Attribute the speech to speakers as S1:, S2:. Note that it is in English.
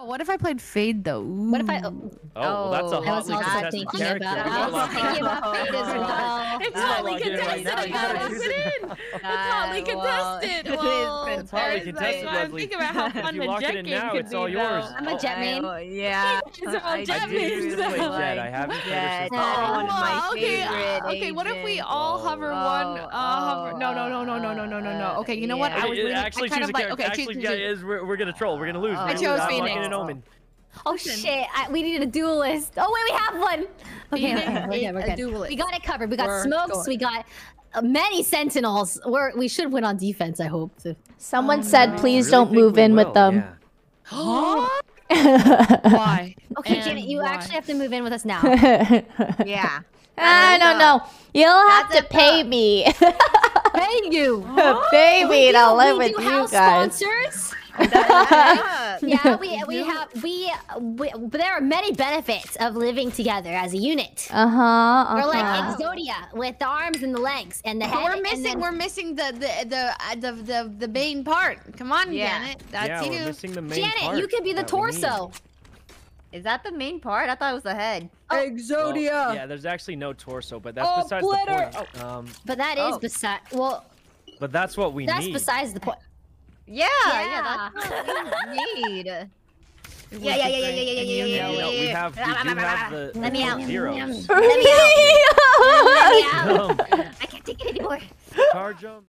S1: Oh, what if I played Fade though?
S2: What if I? Oh,
S3: Oh, well, that's a
S2: oh. was
S3: hotly
S2: also
S3: contested
S2: thinking
S3: character.
S2: about- I was thinking about Fade as well.
S4: It's
S3: We're
S4: hotly
S3: locking it right
S4: contested. I gotta
S3: gotta
S4: lock it
S3: it.
S4: in. It's hotly contested. Well,
S3: It's hotly contested,
S4: I'm
S3: Leslie.
S4: thinking about how
S3: If
S4: fun
S3: you
S4: the
S3: lock
S4: Jett
S3: it in
S4: game
S3: now,
S4: could
S3: it's all yours.
S2: I'm a Jett main.
S5: Yeah.
S4: It's all
S5: I
S4: Jett
S3: I did
S4: mains,
S3: choose to play
S4: though.
S3: Jett. I haven't finished
S5: Jett.
S3: this.
S5: Oh, one of my
S1: okay, uh, okay. What if we all hover one? Uh, hover.
S5: oh,
S1: No, no, no, no, no, no, no, no, no. Okay, you know what? I was
S3: Wait,
S1: reading- I
S3: actually
S1: kind
S3: choose a character.
S1: Okay,
S3: actually,
S1: choose,
S3: yeah, is we're, we're gonna troll. We're gonna lose.
S5: I
S1: chose
S3: gonna lose.
S1: Phoenix.
S3: Locking in Omen.
S2: Oh shit! I, we needed a duelist. Oh wait, we have one. Okay,
S1: Phoenix
S2: okay, we're
S1: is
S2: good. We're good.
S1: duelist.
S2: We got it covered. We got
S1: We're
S2: smokes.
S1: going.
S2: We got uh, many sentinels. We're we should win on defense. I hope. To...
S6: Someone
S1: Oh,
S6: said,
S1: no.
S6: please
S3: Really
S6: don't move
S3: we
S6: in with them.
S3: yeah.
S1: Why?
S2: Okay,
S1: And
S2: Janet, you
S1: why?
S2: actually have to move in with us now.
S5: Yeah.
S6: I don't know. You'll have
S5: That's
S6: to
S5: a
S6: pay me.
S2: Pay you.
S6: pay me
S2: We
S6: to
S2: do-
S6: live
S2: we
S6: with
S2: do
S6: you
S2: house
S6: guys.
S2: sponsors.
S5: Yeah.
S2: Yeah, we we have we, we there are many benefits of living together as a unit.
S6: Uh huh. Uh
S2: We're like. Exodia with the arms and the legs and the head.
S1: we're
S2: and
S1: missing. We're missing the the the uh, the the, the main part. Come on,
S5: Yeah.
S1: Janet. That's
S3: yeah,
S1: you.
S3: we're missing the main
S2: Janet,
S3: part
S2: you could be the
S3: that we need.
S2: torso.
S5: Is that the main part? I thought it was the head.
S3: Well,
S1: Exodia.
S3: yeah, there's actually no torso, but that's
S1: Oh,
S3: besides
S1: glitter.
S3: the point. Oh. Um,
S2: But that is
S5: Oh.
S2: beside. Well,
S3: but that's what we
S2: that's
S3: need.
S2: besides the point.
S5: Yeah,
S2: Yeah.
S5: yeah, that's what we need.
S2: Yeah, yeah, yeah, yeah, yeah, yeah, yeah, yeah,
S3: You
S2: yeah,
S3: know, we
S2: yeah.
S3: have we do have the,
S2: Let me
S3: the
S2: out.
S3: zeros.
S2: Let me out. Let me out.
S3: Um,
S2: I can't take it anymore.
S3: charge 'em.